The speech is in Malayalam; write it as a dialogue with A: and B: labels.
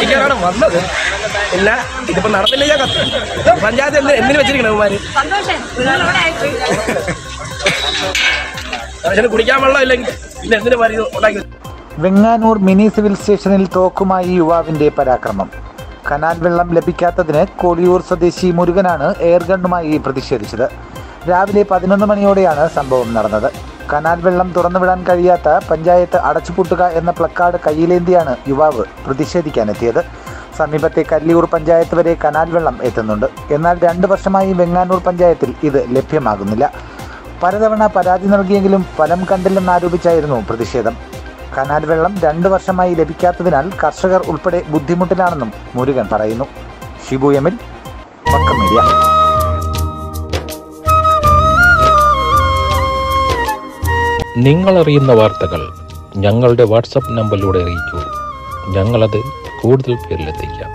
A: ചെയ്യാനാണ് വന്നത്. ഇല്ല ഇതിപ്പോ നടന്നില്ല ഞാൻ കത്ത്? പഞ്ചായത്ത് എന്ത് എന്തിനു വെച്ചിരിക്കണം ഇവന്മാര്? മനുഷ്യന് കുടിക്കാൻ വെള്ളം ഇല്ലെങ്കിൽ പിന്നെ എന്തിനു പറയുന്നു ഉണ്ടാക്കി?
B: വെങ്ങാനൂർ മിനി സിവിൽ സ്റ്റേഷനിൽ തോക്കുമായി യുവാവിന്റെ പരാക്രമം. കനാൽ വെള്ളം ലഭിക്കാത്തതിന് കോളിയൂർ സ്വദേശി മുരുകനാണ് എയർഗണ്ണുമായി പ്രതിഷേധിച്ചത്. രാവിലെ പതിനൊന്ന് മണിയോടെയാണ് സംഭവം നടന്നത്. കനാൽ വെള്ളം തുറന്നുവിടാൻ കഴിയാത്ത പഞ്ചായത്ത് അടച്ചുപൂട്ടുക എന്ന പ്ലക്കാർഡ് കയ്യിലേന്തിയാണ് യുവാവ് പ്രതിഷേധിക്കാനെത്തിയത്. സമീപത്തെ കല്ലിയൂർ പഞ്ചായത്ത് വരെ കനാൽ വെള്ളം എത്തുന്നുണ്ട്. എന്നാൽ രണ്ട് വർഷമായി വെങ്ങാനൂർ പഞ്ചായത്തിൽ ഇത് ലഭ്യമാകുന്നില്ല. പലതവണ പരാതി നൽകിയെങ്കിലും ഫലം കണ്ടില്ലെന്നാരോപിച്ചായിരുന്നു പ്രതിഷേധം. കനാൽ വെള്ളം രണ്ടു വർഷമായി ലഭിക്കാത്തതിനാൽ കർഷകർ ഉൾപ്പെടെ ബുദ്ധിമുട്ടിലാണെന്നും മുരുകൻ പറയുന്നു. ഷിബു എമിൽ പക്കം മീഡിയ.
C: നിങ്ങൾ അറിയുന്ന വാർത്തകൾ ഞങ്ങളുടെ വാട്സപ്പ് നമ്പറിലൂടെ അറിയിക്കൂ. ഞങ്ങളത് കൂടുതൽ പേരിലെത്തിക്കാം.